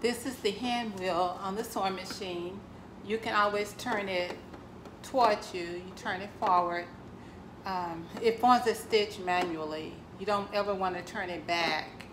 This is the hand wheel on the sewing machine. You can always turn it towards you. You turn it forward. Um, it forms a stitch manually. You don't ever want to turn it back